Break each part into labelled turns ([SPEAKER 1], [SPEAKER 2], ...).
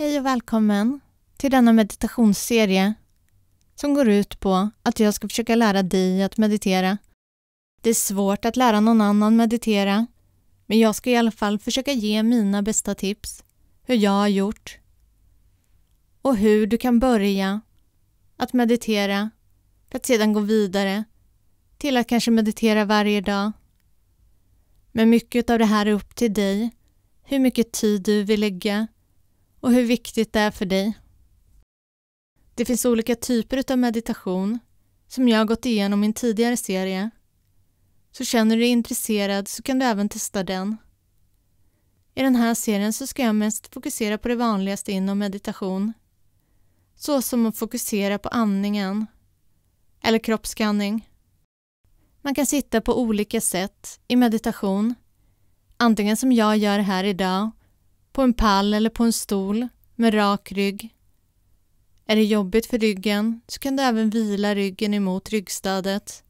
[SPEAKER 1] Hej och välkommen till denna meditationsserie som går ut på att jag ska försöka lära dig att meditera. Det är svårt att lära någon annan meditera men jag ska i alla fall försöka ge mina bästa tips hur jag har gjort och hur du kan börja att meditera för att sedan gå vidare till att kanske meditera varje dag. Men mycket av det här är upp till dig, hur mycket tid du vill lägga och hur viktigt det är för dig. Det finns olika typer av meditation som jag har gått igenom i en tidigare serie. Så känner du dig intresserad så kan du även testa den. I den här serien så ska jag mest fokusera på det vanligaste inom meditation. Så som att fokusera på andningen eller kroppsskanning. Man kan sitta på olika sätt i meditation. Antingen som jag gör här idag, på en pall eller på en stol med rak rygg. Är det jobbigt för ryggen så kan du även vila ryggen emot ryggstödet.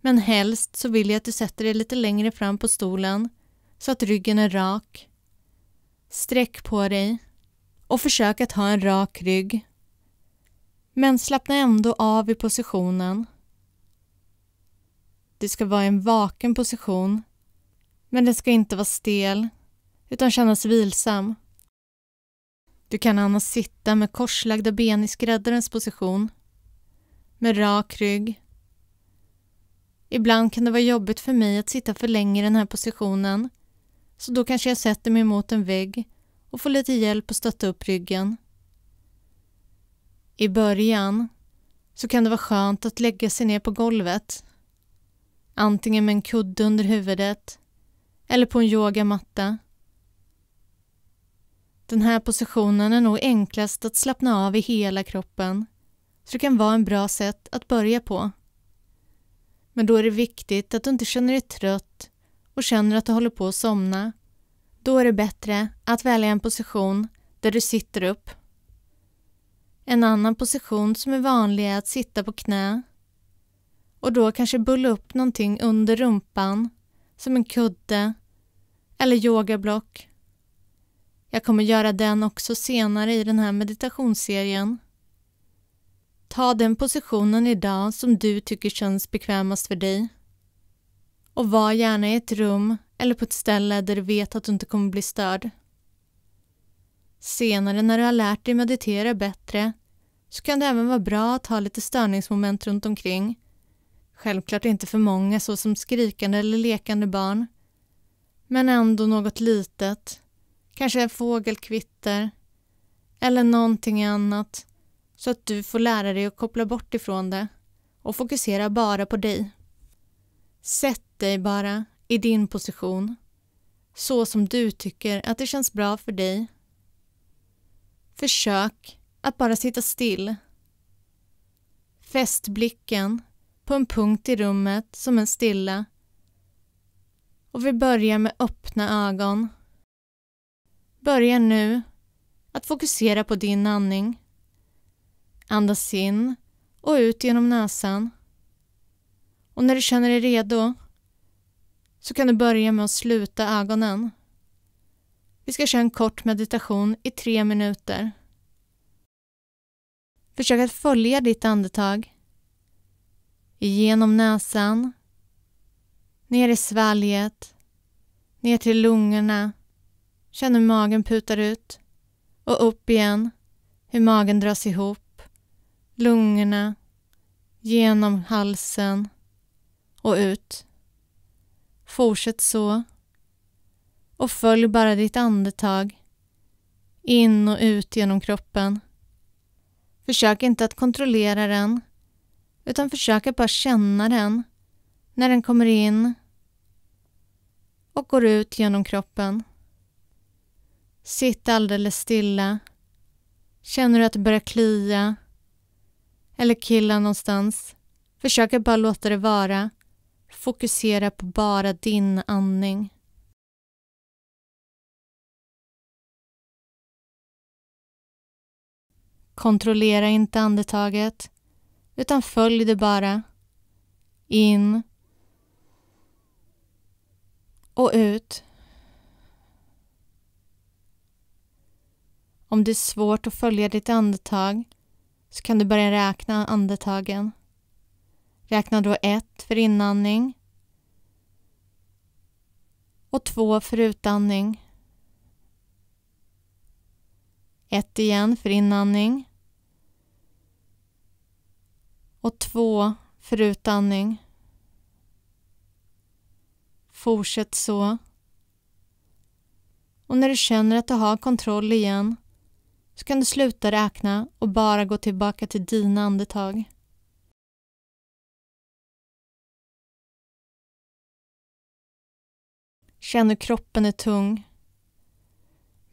[SPEAKER 1] Men helst så vill jag att du sätter dig lite längre fram på stolen så att ryggen är rak. Sträck på dig och försök att ha en rak rygg. Men slappna ändå av i positionen. Det ska vara en vaken position men den ska inte vara stel utan kännas vilsam. Du kan annars sitta med korslagda ben i skräddarens position med rak rygg. Ibland kan det vara jobbigt för mig att sitta för länge i den här positionen så då kanske jag sätter mig mot en vägg och får lite hjälp att stötta upp ryggen. I början så kan det vara skönt att lägga sig ner på golvet antingen med en kudde under huvudet eller på en yogamatta. Den här positionen är nog enklast att slappna av i hela kroppen så det kan vara en bra sätt att börja på. Men då är det viktigt att du inte känner dig trött och känner att du håller på att somna. Då är det bättre att välja en position där du sitter upp. En annan position som är vanlig är att sitta på knä och då kanske bulla upp någonting under rumpan som en kudde eller yogablock. Jag kommer göra den också senare i den här meditationsserien. Ta den positionen idag som du tycker känns bekvämast för dig. Och var gärna i ett rum eller på ett ställe där du vet att du inte kommer bli störd. Senare när du har lärt dig meditera bättre så kan det även vara bra att ha lite störningsmoment runt omkring. Självklart inte för många såsom skrikande eller lekande barn. Men ändå något litet. Kanske en fågelkvitter eller någonting annat så att du får lära dig att koppla bort ifrån det och fokusera bara på dig. Sätt dig bara i din position så som du tycker att det känns bra för dig. Försök att bara sitta still. Fäst blicken på en punkt i rummet som är stilla och vi börjar med öppna ögon. Börja nu att fokusera på din andning. Andas in och ut genom näsan. Och när du känner dig redo så kan du börja med att sluta ögonen. Vi ska köra en kort meditation i tre minuter. Försök att följa ditt andetag. Genom näsan, ner i svalget, ner till lungorna. Känn hur magen putar ut och upp igen, hur magen dras ihop. Lungorna, genom halsen och ut. Fortsätt så. Och följ bara ditt andetag in och ut genom kroppen. Försök inte att kontrollera den utan försök att bara känna den när den kommer in och går ut genom kroppen. Sitt alldeles stilla. Känner du att det börjar klia eller killa någonstans, försök att bara låta det vara. Fokusera på bara din andning. Kontrollera inte andetaget, utan följ det bara. In och ut. Om det är svårt att följa ditt andetag så kan du börja räkna andetagen. Räkna då ett för inandning och två för utandning. Ett igen för inandning och två för utandning. Fortsätt så. Och när du känner att du har kontroll igen så kan du sluta räkna och bara gå tillbaka till dina andetag. Känn hur kroppen är tung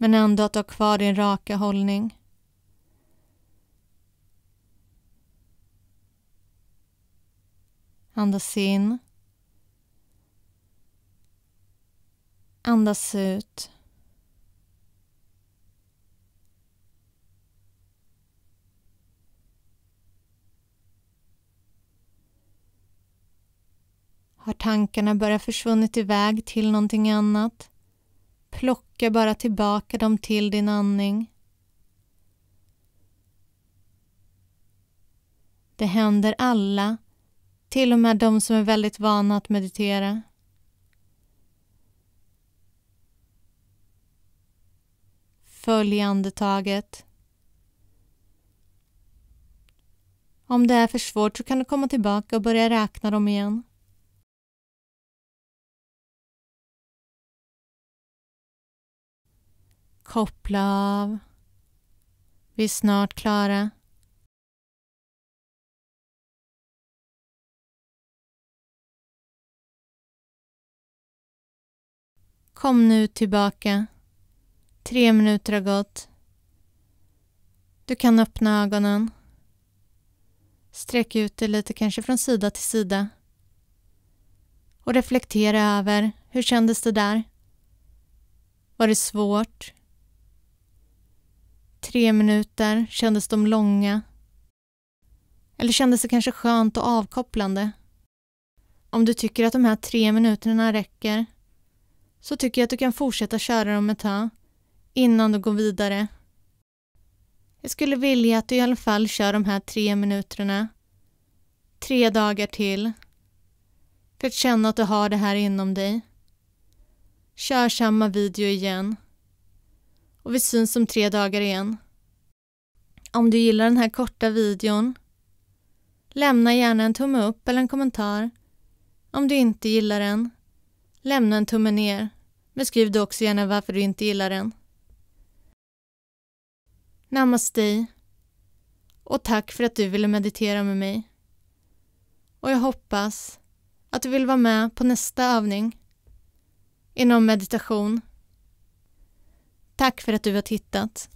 [SPEAKER 1] men ändå att du har kvar din raka hållning. Andas in. Andas ut. Har tankarna börjat försvunnit iväg till någonting annat? Plocka bara tillbaka dem till din andning. Det händer alla, till och med de som är väldigt vana att meditera. Följ andetaget. Om det är för svårt så kan du komma tillbaka och börja räkna dem igen. Koppla av. Vi är snart klara. Kom nu tillbaka. Tre minuter har gått. Du kan öppna ögonen. Sträck ut dig lite, kanske från sida till sida. Och reflektera över hur kändes det där? Var det svårt? Tre minuter, kändes de långa? Eller kändes det kanske skönt och avkopplande? Om du tycker att de här tre minuterna räcker så tycker jag att du kan fortsätta köra dem ett tag innan du går vidare. Jag skulle vilja att du i alla fall kör de här tre minuterna tre dagar till för att känna att du har det här inom dig. Kör samma video igen och vi syns om tre dagar igen. Om du gillar den här korta videon lämna gärna en tumme upp eller en kommentar. Om du inte gillar den lämna en tumme ner men skriv då också gärna varför du inte gillar den. Namaste och tack för att du ville meditera med mig. Och jag hoppas att du vill vara med på nästa övning inom meditation Tack för att du har tittat.